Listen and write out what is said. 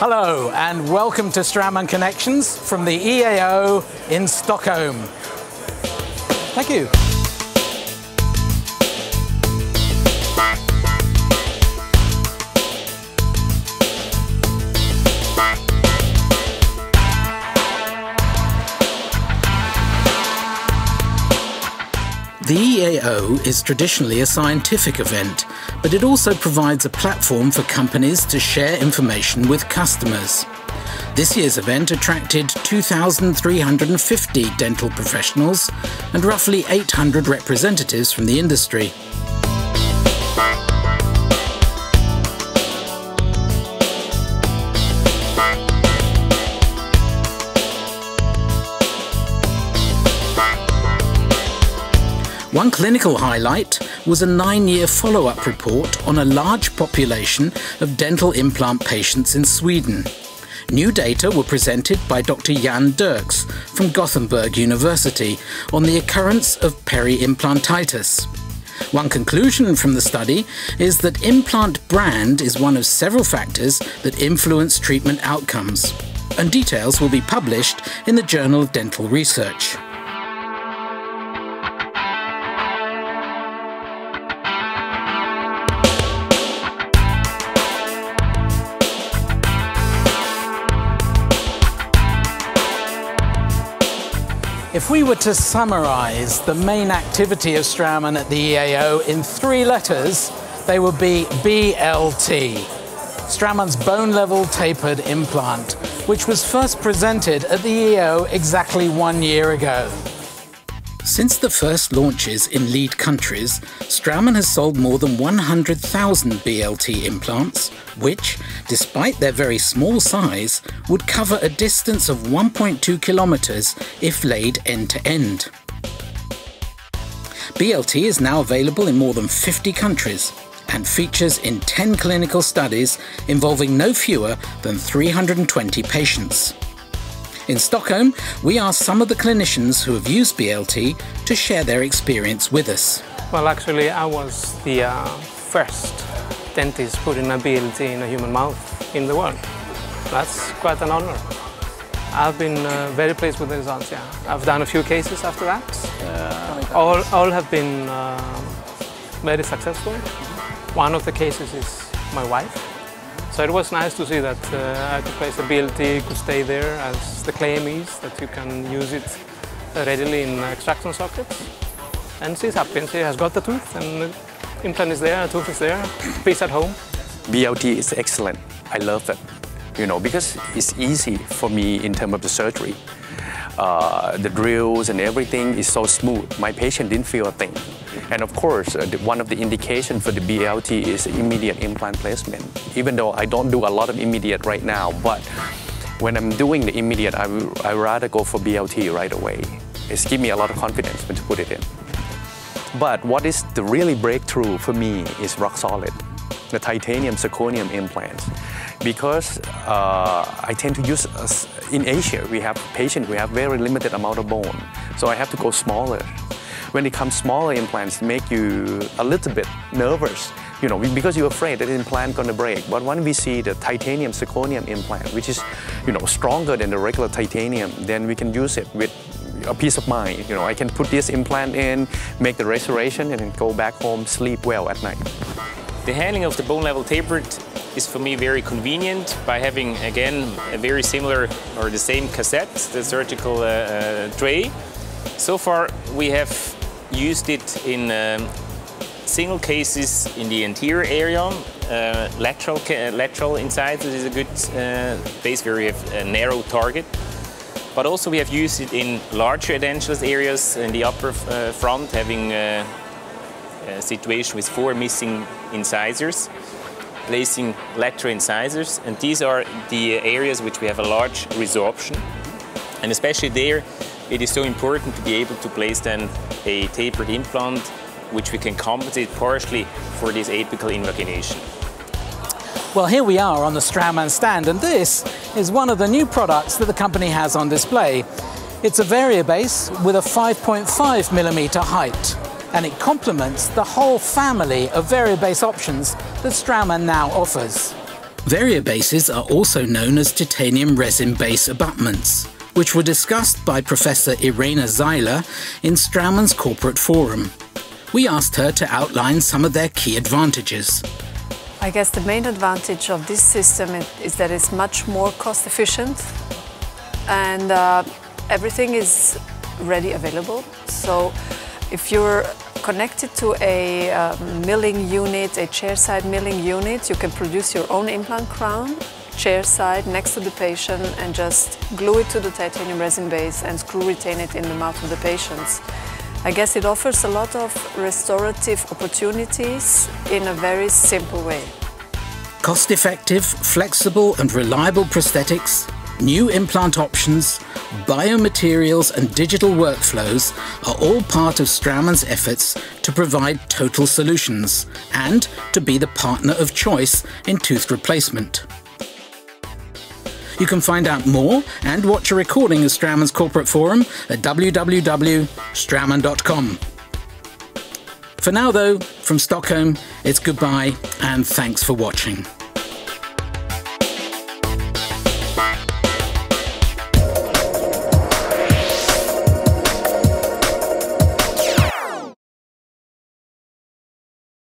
Hello and welcome to Straumann Connections from the EAO in Stockholm. Thank you. The EAO is traditionally a scientific event, but it also provides a platform for companies to share information with customers. This year's event attracted 2,350 dental professionals and roughly 800 representatives from the industry. One clinical highlight was a nine-year follow-up report on a large population of dental implant patients in Sweden. New data were presented by Dr. Jan Derks from Gothenburg University on the occurrence of peri-implantitis. One conclusion from the study is that implant brand is one of several factors that influence treatment outcomes, and details will be published in the Journal of Dental Research. If we were to summarize the main activity of Straumann at the EAO in three letters, they would be BLT. Straumann's bone level tapered implant, which was first presented at the EAO exactly one year ago. Since the first launches in lead countries, Straumann has sold more than 100,000 BLT implants, which, despite their very small size, would cover a distance of 1.2 kilometers if laid end to end. BLT is now available in more than 50 countries and features in 10 clinical studies involving no fewer than 320 patients. In Stockholm, we asked some of the clinicians who have used BLT to share their experience with us. Well, actually, I was the uh, first dentist putting a BLT in a human mouth in the world. That's quite an honor. I've been uh, very pleased with the results, yeah. I've done a few cases after that. Uh, all, all have been uh, very successful. One of the cases is my wife. So it was nice to see that uh, I could place a BLT, could stay there as the claim is, that you can use it readily in extraction sockets. And she's happy, she has got the tooth and the implant is there, the tooth is there, peace at home. BLT is excellent. I love it, you know, because it's easy for me in terms of the surgery. Uh, the drills and everything is so smooth. My patient didn't feel a thing. And of course, uh, the, one of the indications for the BLT is immediate implant placement. Even though I don't do a lot of immediate right now, but when I'm doing the immediate, I, I rather go for BLT right away. It's give me a lot of confidence when to put it in. But what is the really breakthrough for me is Roxolid, the titanium zirconium implants. Because uh, I tend to use, uh, in Asia, we have patients, we have very limited amount of bone. So I have to go smaller when it comes smaller implants, make you a little bit nervous, you know, because you're afraid that the implant gonna break. But when we see the titanium zirconium implant, which is, you know, stronger than the regular titanium, then we can use it with a peace of mind. You know, I can put this implant in, make the restoration, and then go back home, sleep well at night. The handling of the bone level tapered is for me very convenient by having again a very similar or the same cassette, the surgical uh, uh, tray. So far we have used it in um, single cases in the anterior area, uh, lateral, uh, lateral incisor, this is a good place where we have a narrow target. But also we have used it in larger edentulous areas in the upper uh, front, having uh, Uh, situation with four missing incisors, placing lateral incisors, and these are the areas which we have a large resorption. And especially there, it is so important to be able to place then a tapered implant which we can compensate partially for this apical invagination. Well, here we are on the Straumann stand, and this is one of the new products that the company has on display. It's a Variobase with a 5.5 millimeter height, and it complements the whole family of Variobase options that Straumann now offers. Variobases are also known as titanium resin base abutments, which were discussed by Professor Irena Sailer in Straumann's corporate forum. We asked her to outline some of their key advantages. I guess the main advantage of this system is that it's much more cost efficient and uh, everything is ready available. So if you're connected to a uh, milling unit, a chairside milling unit, you can produce your own implant crown chairside next to the patient and just glue it to the titanium resin base and screw retain it in the mouth of the patients. I guess it offers a lot of restorative opportunities in a very simple way. Cost-effective, flexible and reliable prosthetics, new implant options, biomaterials and digital workflows are all part of Straumann's efforts to provide total solutions and to be the partner of choice in tooth replacement. You can find out more and watch a recording of Straumann's corporate forum at www.straumann.com. For now though, from Stockholm, it's goodbye and thanks for watching.